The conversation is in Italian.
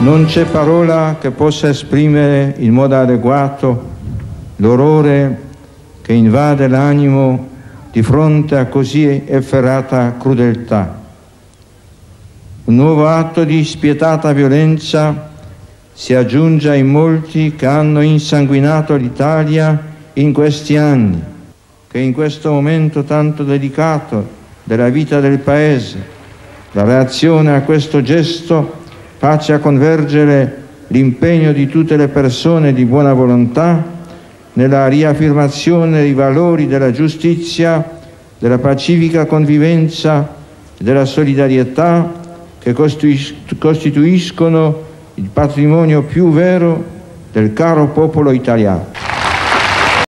Non c'è parola che possa esprimere in modo adeguato l'orrore che invade l'animo di fronte a così efferata crudeltà. Un nuovo atto di spietata violenza si aggiunge ai molti che hanno insanguinato l'Italia in questi anni, che in questo momento tanto delicato della vita del Paese, la reazione a questo gesto faccia convergere l'impegno di tutte le persone di buona volontà nella riaffermazione dei valori della giustizia, della pacifica convivenza, della solidarietà che costituiscono il patrimonio più vero del caro popolo italiano.